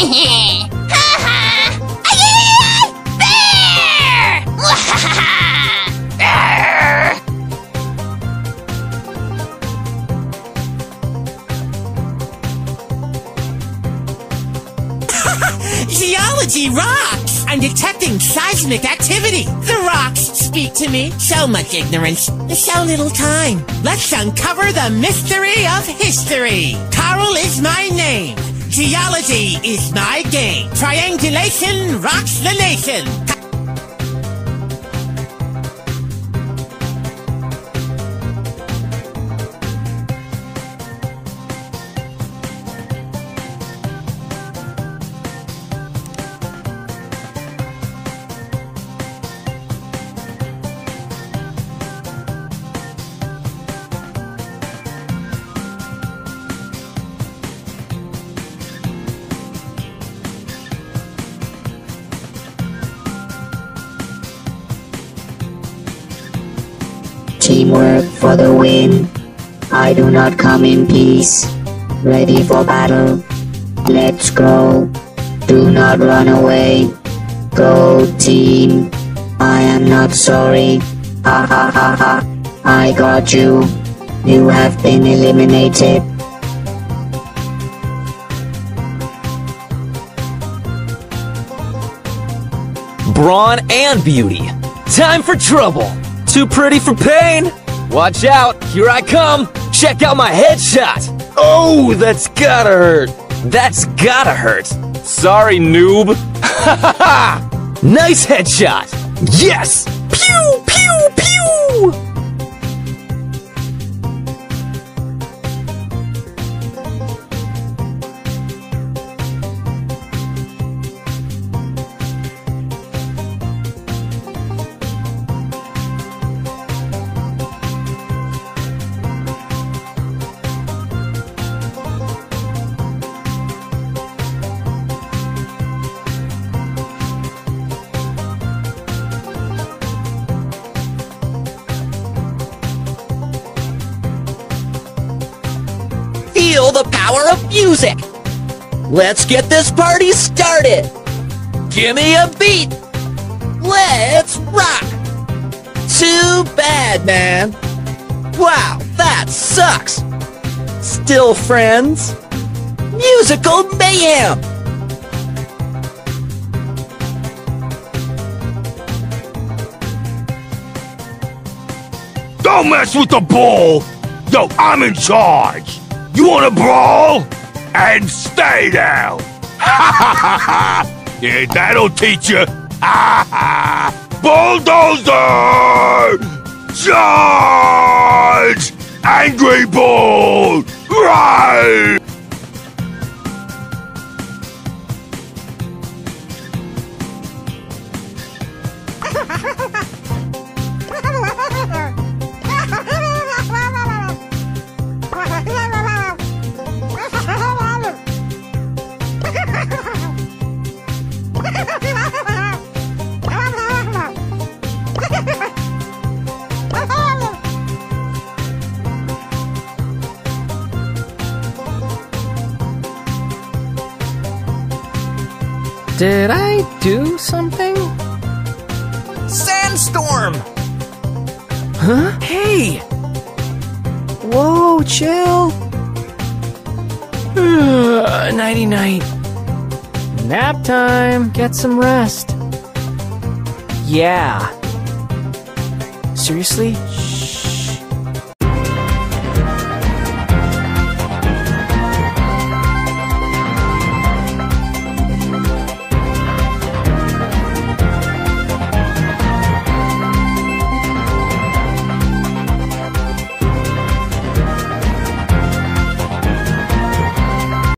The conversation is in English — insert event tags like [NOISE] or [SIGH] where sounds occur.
Ha ha! Bear! Geology rocks! I'm detecting seismic activity. The rocks speak to me. So much ignorance, so little time. Let's uncover the mystery of history. Carl is my name. Geology is my game. Triangulation rocks the nation. Teamwork for the win. I do not come in peace. Ready for battle. Let's go. Do not run away. Go team. I am not sorry. Ha ha ha ha. I got you. You have been eliminated. Brawn and beauty. Time for trouble. Too pretty for pain. Watch out, here I come. Check out my headshot. Oh, that's gotta hurt. That's gotta hurt. Sorry, noob. [LAUGHS] Ha ha ha! Nice headshot. Yes! Feel the power of music. Let's get this party started. Give me a beat. Let's rock. Too bad, man. Wow, that sucks. Still friends? Musical mayhem. Don't mess with the bull! Yo, I'm in charge! You wanna brawl? And stay down! [LAUGHS] Yeah, that'll teach you! [LAUGHS] Bulldozer! Charge! Angry Bull! Right! Did I do something? Sandstorm. Huh? Hey! Whoa, chill. Nighty night. Nap time. Get some rest. Yeah. Seriously?